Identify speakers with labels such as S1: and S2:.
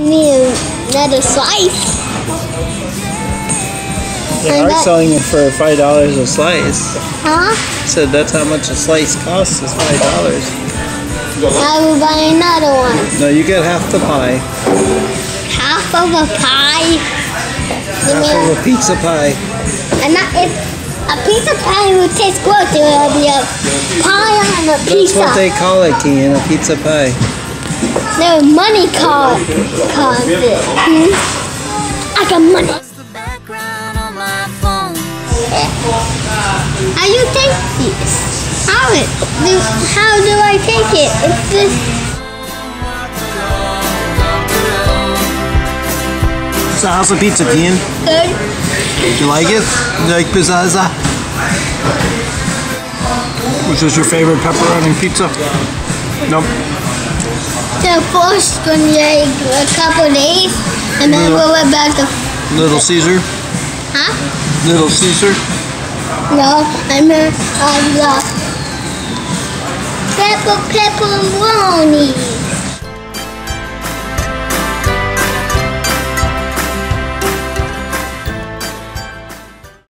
S1: me another slice.
S2: They are
S1: that-
S2: selling it for five dollars a slice.
S1: Huh?
S2: Said that's how much a slice costs is five dollars.
S1: I will buy another one.
S2: No, you get half the pie.
S1: Half of a pie. You
S2: Half
S1: mean,
S2: of a pizza pie.
S1: and not if a pizza pie would taste good, there will be a pie on a pizza.
S2: That's what they call it, Cian, a pizza pie.
S1: No money card. Card. Hmm? I got money.
S3: the background on my phone.
S1: How you take this? How it? Do, how do I take it? It's this.
S2: So how's the pizza, Cian?
S1: Good.
S2: Did you like it? You like pizza? Which is your favorite pepperoni pizza? Nope.
S1: The first gonna take a couple days, and then we'll go back to.
S2: Little Caesar?
S1: Huh?
S2: Little Caesar?
S1: No, I'm uh, the pepper pepperoni.